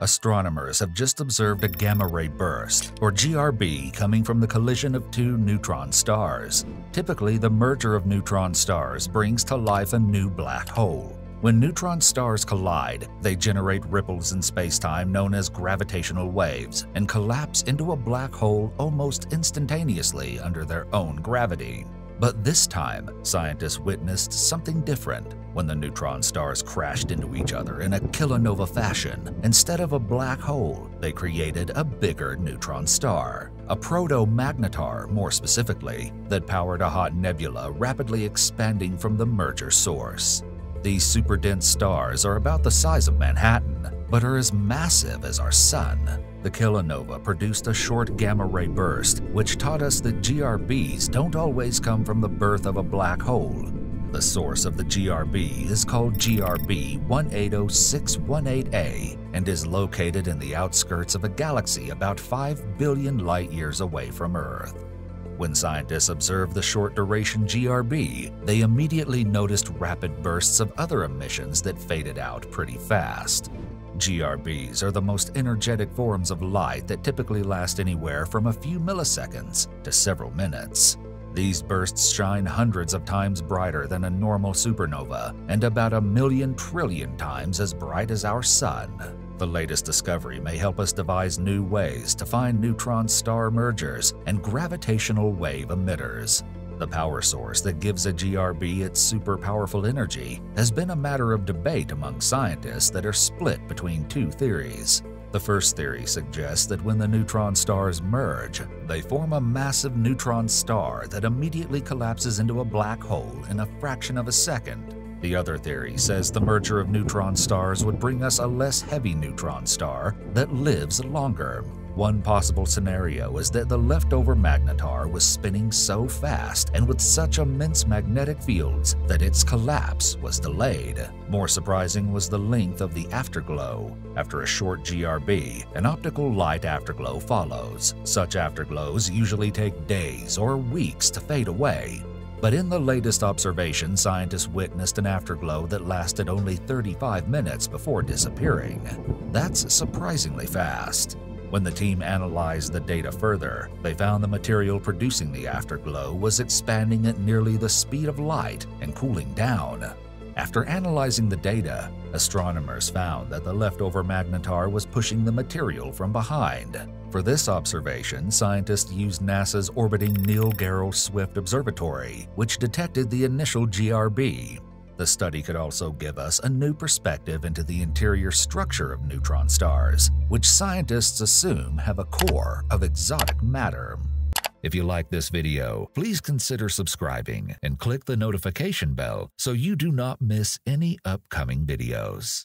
Astronomers have just observed a gamma ray burst, or GRB, coming from the collision of two neutron stars. Typically, the merger of neutron stars brings to life a new black hole. When neutron stars collide, they generate ripples in spacetime known as gravitational waves and collapse into a black hole almost instantaneously under their own gravity. But this time, scientists witnessed something different when the neutron stars crashed into each other in a kilonova fashion. Instead of a black hole, they created a bigger neutron star, a proto-magnetar more specifically, that powered a hot nebula rapidly expanding from the merger source. These super-dense stars are about the size of Manhattan, but are as massive as our Sun. The kilonova produced a short gamma ray burst, which taught us that GRBs don't always come from the birth of a black hole. The source of the GRB is called GRB 180618A and is located in the outskirts of a galaxy about 5 billion light years away from Earth. When scientists observed the short duration GRB, they immediately noticed rapid bursts of other emissions that faded out pretty fast. GRBs are the most energetic forms of light that typically last anywhere from a few milliseconds to several minutes. These bursts shine hundreds of times brighter than a normal supernova and about a million trillion times as bright as our Sun. The latest discovery may help us devise new ways to find neutron star mergers and gravitational wave emitters. The power source that gives a GRB its super powerful energy has been a matter of debate among scientists that are split between two theories. The first theory suggests that when the neutron stars merge, they form a massive neutron star that immediately collapses into a black hole in a fraction of a second. The other theory says the merger of neutron stars would bring us a less heavy neutron star that lives longer. One possible scenario is that the leftover magnetar was spinning so fast and with such immense magnetic fields that its collapse was delayed. More surprising was the length of the afterglow. After a short GRB, an optical light afterglow follows. Such afterglows usually take days or weeks to fade away, but in the latest observation, scientists witnessed an afterglow that lasted only 35 minutes before disappearing. That's surprisingly fast. When the team analyzed the data further, they found the material producing the afterglow was expanding at nearly the speed of light and cooling down. After analyzing the data, astronomers found that the leftover magnetar was pushing the material from behind. For this observation, scientists used NASA's orbiting Neil Gehrels Swift Observatory, which detected the initial GRB the study could also give us a new perspective into the interior structure of neutron stars, which scientists assume have a core of exotic matter. If you like this video, please consider subscribing and click the notification bell so you do not miss any upcoming videos.